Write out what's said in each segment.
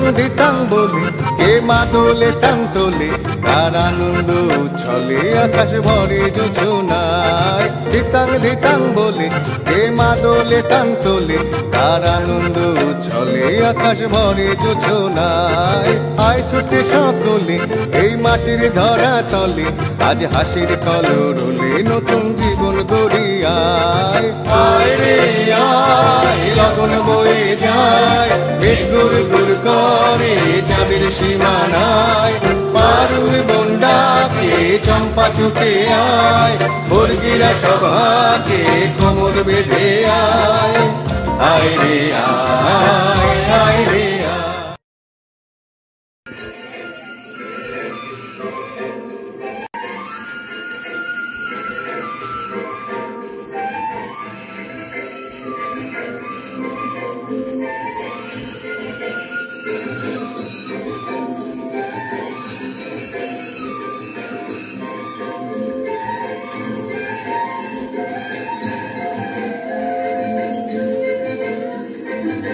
দিতাং বলে কে মা দোলে টাং তোলে, তার আনন্দ ছলে আকাশ ভরে যোজনায় দিতাং দিতাং বলে, কে মা দোলে টাং তোলে, তার আনন্দ ছলে আকাশ ভরে যোজনায় আয় ছুটে সকলে, এই মাটির ধরা তলে, আজ হাসির কলরলে নতুন জীবন গড়িয়ায়। আয় রে, আয়, লগন বয়ে যায় গুর গুর চাবির সীমানায়। পারুই বন্ডাকে চম্পা ছুটে আয়। বর্গিরা সভাকে কোমর বেঁধে আয়। আয় রে, আয়।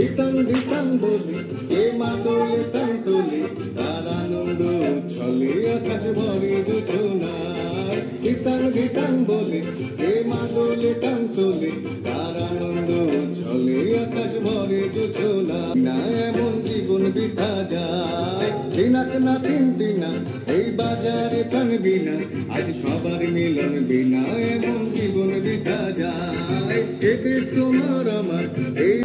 দিতাম দিতাম বলে এ মা দোলে তাই তোলে তার আনন্দ ছলে আকাশ ভরে যোজনায় দিতাম দিতাম বলে এ মা দোলে টান তোলে তার আনন্দ ছলে আকাশ ভরে যোজনা না এমন জীবন বিধা যায়, দিনাক না তিন দিনা, এই বাজারে প্রাণ বিনা, আজ সবার মিলন বিনা এমন জীবন বিধা যায়। হে কৃষ্ণ আমার, এই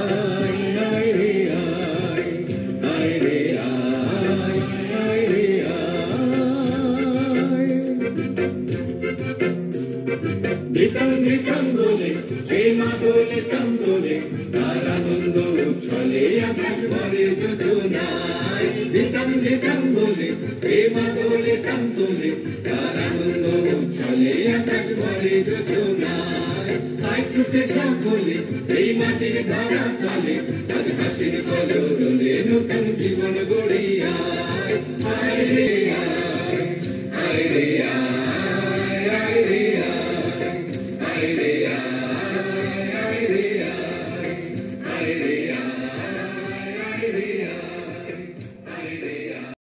আকাশ ভরে যোজনায় দিতাম দিতাম বলে প্রেমা বলে কাম তোলে তার আনন্দ উচ্ছলে আকাশ ভরে যোজনায় তাই ছুটে সকলে এই মাটির ধরা তলে তার হাসির কলরলে নতুন জীবন গড়িয়ায় আয় রে আয় আয় রে আয় আয় রে